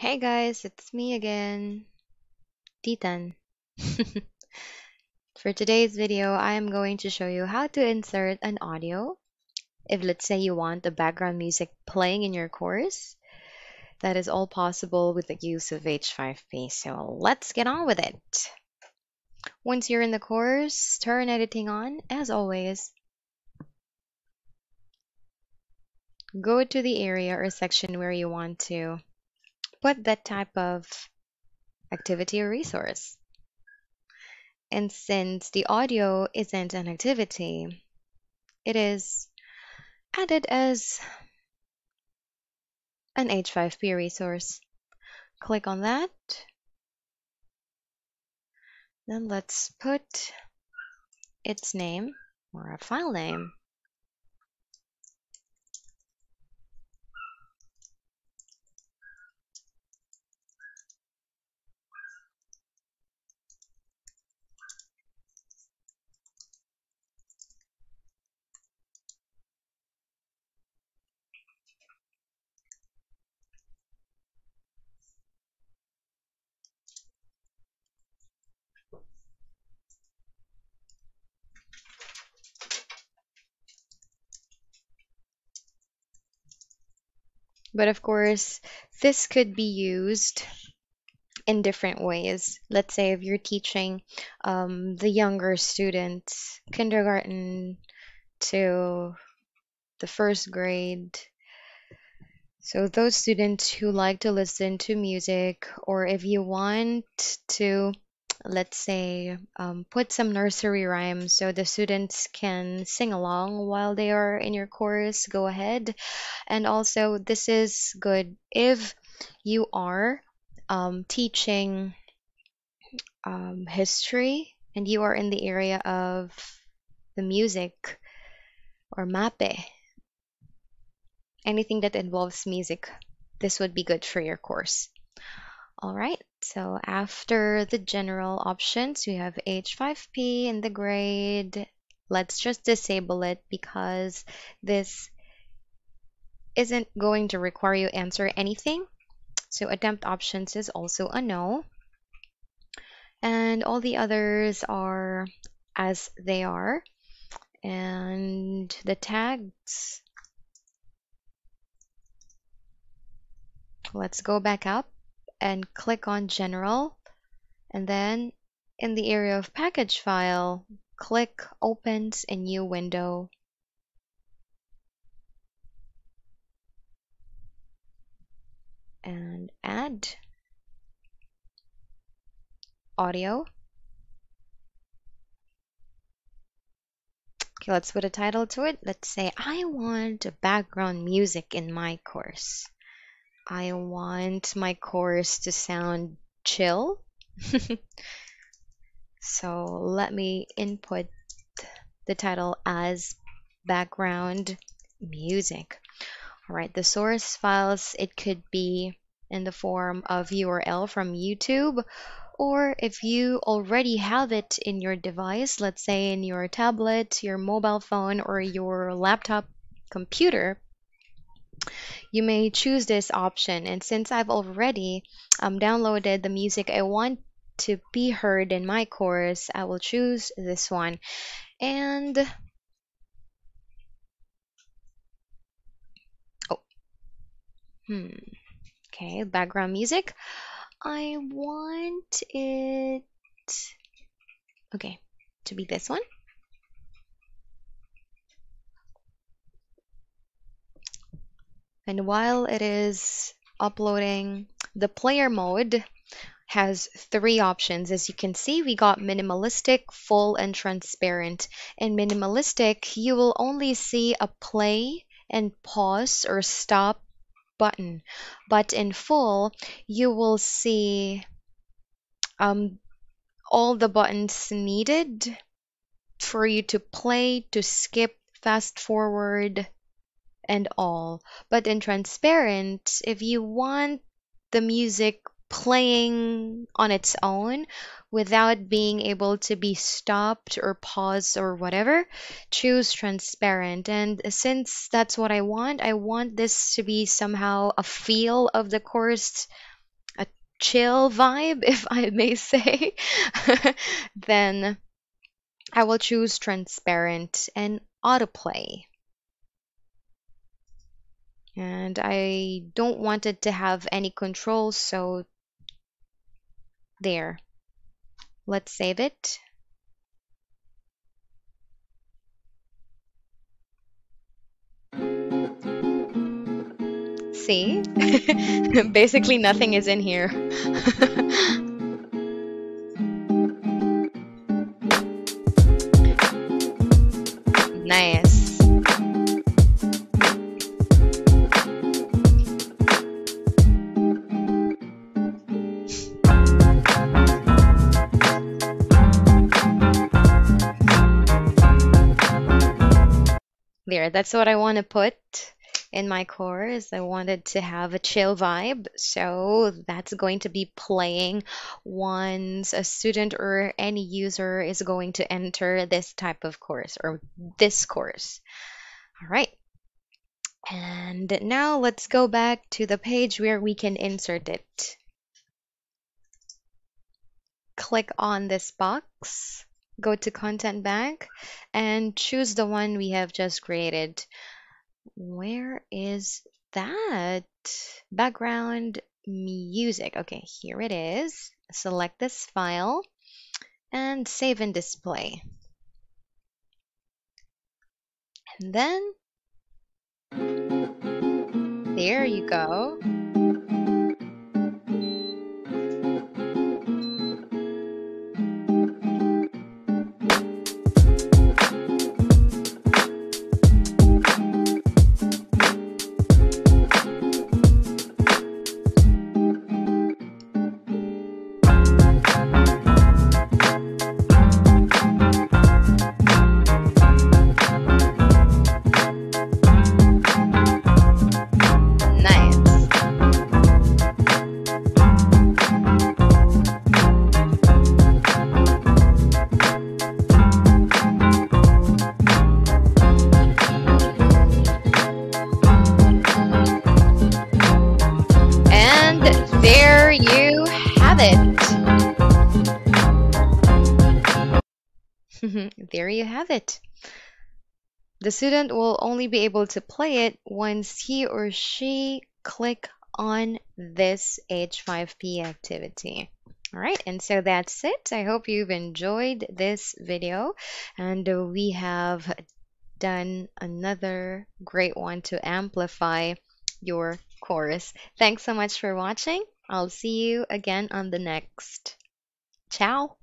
Hey guys, it's me again, Titan. For today's video, I am going to show you how to insert an audio. If let's say you want the background music playing in your course, that is all possible with the use of H5P. So let's get on with it. Once you're in the course, turn editing on, as always. Go to the area or section where you want to put that type of activity or resource. And since the audio isn't an activity, it is added as an H5P resource. Click on that. Then let's put its name or a file name. But of course, this could be used in different ways. Let's say if you're teaching um, the younger students, kindergarten to the first grade. So those students who like to listen to music, or if you want to let's say, um, put some nursery rhymes so the students can sing along while they are in your course. Go ahead. And also, this is good if you are um, teaching um, history and you are in the area of the music or MAPEH, anything that involves music, this would be good for your course. All right, so after the general options, we have H5P in the grade. Let's just disable it because this isn't going to require you answer anything. So attempt options is also a no. And all the others are as they are. And the tags, let's go back up and click on General. And then in the area of Package File, click Opens a new window. And add audio. Okay, let's put a title to it. Let's say I want background music in my course. I want my course to sound chill. so let me input the title as background music. All right, the source files, it could be in the form of URL from YouTube, or if you already have it in your device, let's say in your tablet, your mobile phone, or your laptop computer, you may choose this option. And since I've already um, downloaded the music I want to be heard in my course, I will choose this one. And oh, hmm, okay, background music. I want it, okay, to be this one. And while it is uploading, the player mode has three options. As you can see, we got minimalistic, full, and transparent. In minimalistic, you will only see a play and pause or stop button. But in full, you will see um, all the buttons needed for you to play, to skip, fast forward, and all. But in transparent, if you want the music playing on its own without being able to be stopped or paused or whatever, choose transparent. And since that's what I want, I want this to be somehow a feel of the course a chill vibe, if I may say, then I will choose transparent and autoplay. And I don't want it to have any controls, so there. Let's save it. See? Basically nothing is in here. nice. There, that's what I want to put in my course. I wanted to have a chill vibe, so that's going to be playing once a student or any user is going to enter this type of course or this course. All right. And now let's go back to the page where we can insert it. Click on this box go to content bank and choose the one we have just created. Where is that? Background music. Okay, here it is. Select this file and save and display. And then there you go. Mm-hmm. there you have it. The student will only be able to play it once he or she click on this H5P activity. All right, and so that's it. I hope you've enjoyed this video and we have done another great one to amplify your course. Thanks so much for watching. I'll see you again on the next. Ciao.